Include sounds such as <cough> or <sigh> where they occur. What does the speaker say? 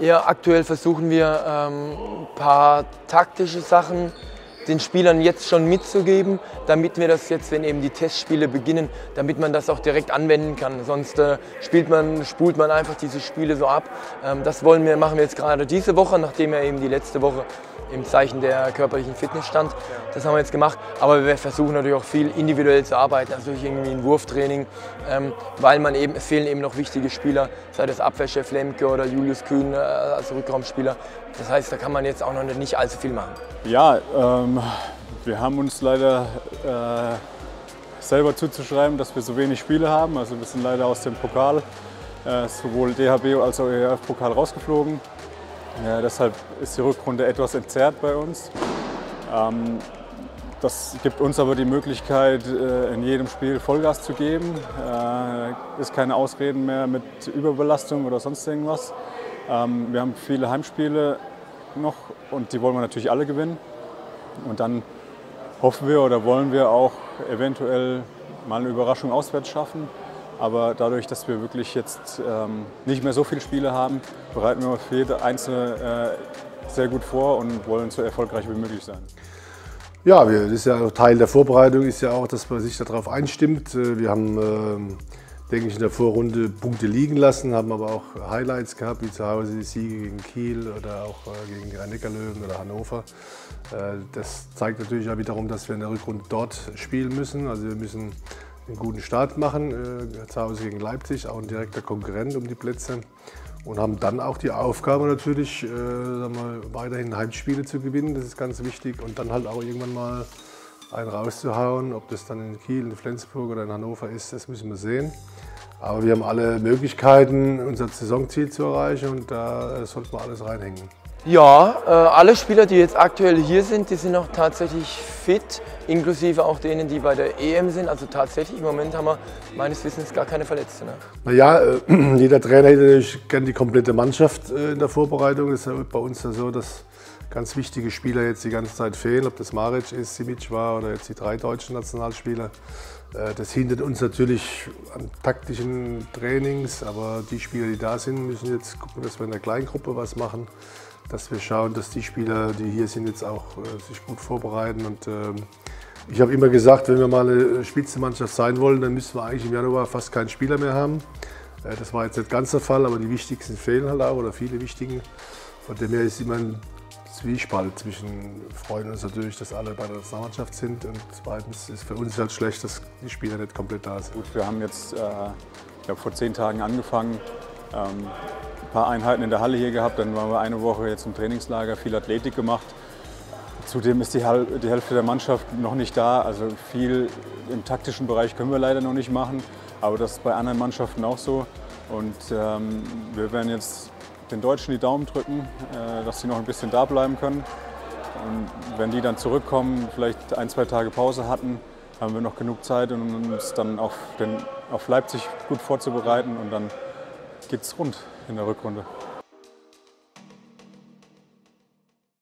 Ja, aktuell versuchen wir ähm, ein paar taktische Sachen den Spielern jetzt schon mitzugeben, damit wir das jetzt, wenn eben die Testspiele beginnen, damit man das auch direkt anwenden kann. Sonst äh, spielt man, spult man einfach diese Spiele so ab. Ähm, das wollen wir, machen wir jetzt gerade diese Woche, nachdem er eben die letzte Woche im Zeichen der körperlichen Fitness stand. Das haben wir jetzt gemacht. Aber wir versuchen natürlich auch viel individuell zu arbeiten, also durch irgendwie ein Wurftraining, ähm, weil man eben, es fehlen eben noch wichtige Spieler, sei das Abwehrchef Lemke oder Julius Kühn äh, als Rückraumspieler. Das heißt, da kann man jetzt auch noch nicht allzu viel machen. Ja, ähm, wir haben uns leider äh, selber zuzuschreiben, dass wir so wenig Spiele haben. Also wir sind leider aus dem Pokal, äh, sowohl DHB als auch ERF-Pokal rausgeflogen. Ja, deshalb ist die Rückrunde etwas entzerrt bei uns. Ähm, das gibt uns aber die Möglichkeit, äh, in jedem Spiel Vollgas zu geben. Äh, ist keine Ausreden mehr mit Überbelastung oder sonst irgendwas. Ähm, wir haben viele Heimspiele noch und die wollen wir natürlich alle gewinnen. Und dann hoffen wir oder wollen wir auch eventuell mal eine Überraschung auswärts schaffen. Aber dadurch, dass wir wirklich jetzt ähm, nicht mehr so viele Spiele haben, bereiten wir für jede einzelne äh, sehr gut vor und wollen so erfolgreich wie möglich sein. Ja, wir, das ist ja Teil der Vorbereitung, ist ja auch, dass man sich darauf einstimmt. Äh, wir haben, äh, denke ich, in der Vorrunde Punkte liegen lassen, haben aber auch Highlights gehabt, wie zu Hause die Siege gegen Kiel oder auch äh, gegen Rhein-Neckar-Löwen oder Hannover. Äh, das zeigt natürlich auch wiederum, dass wir in der Rückrunde dort spielen müssen. Also wir müssen einen guten Start machen, äh, zu Hause gegen Leipzig, auch ein direkter Konkurrent um die Plätze. Und haben dann auch die Aufgabe natürlich, äh, mal, weiterhin Heimspiele zu gewinnen, das ist ganz wichtig. Und dann halt auch irgendwann mal einen rauszuhauen, ob das dann in Kiel, in Flensburg oder in Hannover ist, das müssen wir sehen. Aber wir haben alle Möglichkeiten, unser Saisonziel zu erreichen und da äh, sollten wir alles reinhängen. Ja, äh, alle Spieler, die jetzt aktuell hier sind, die sind auch tatsächlich fit, inklusive auch denen, die bei der EM sind. Also tatsächlich im Moment haben wir meines Wissens gar keine Verletzten. Ne? Naja, äh, <clears throat> jeder Trainer hätte natürlich gerne die komplette Mannschaft äh, in der Vorbereitung. Das ist ja bei uns ja so, dass ganz wichtige Spieler jetzt die ganze Zeit fehlen, ob das Maric ist, Simic war oder jetzt die drei deutschen Nationalspieler. Äh, das hindert uns natürlich an taktischen Trainings, aber die Spieler, die da sind, müssen jetzt gucken, dass wir in der Kleingruppe was machen dass wir schauen, dass die Spieler, die hier sind, jetzt auch äh, sich gut vorbereiten. Und ähm, ich habe immer gesagt, wenn wir mal eine Spitzenmannschaft sein wollen, dann müssen wir eigentlich im Januar fast keinen Spieler mehr haben. Äh, das war jetzt nicht ganz der Fall, aber die wichtigsten fehlen halt auch oder viele wichtigen. Von dem her ist immer ein Zwiespalt zwischen freuen uns natürlich, dass alle bei der Nationalmannschaft sind und zweitens ist für uns halt schlecht, dass die Spieler nicht komplett da sind. Gut, wir haben jetzt, äh, ich vor zehn Tagen angefangen. Ähm, paar Einheiten in der Halle hier gehabt, dann waren wir eine Woche jetzt im Trainingslager, viel Athletik gemacht. Zudem ist die, die Hälfte der Mannschaft noch nicht da, also viel im taktischen Bereich können wir leider noch nicht machen, aber das ist bei anderen Mannschaften auch so. Und ähm, wir werden jetzt den Deutschen die Daumen drücken, äh, dass sie noch ein bisschen da bleiben können. Und wenn die dann zurückkommen, vielleicht ein, zwei Tage Pause hatten, haben wir noch genug Zeit, um uns dann auf, den, auf Leipzig gut vorzubereiten und dann geht's rund in der Rückrunde.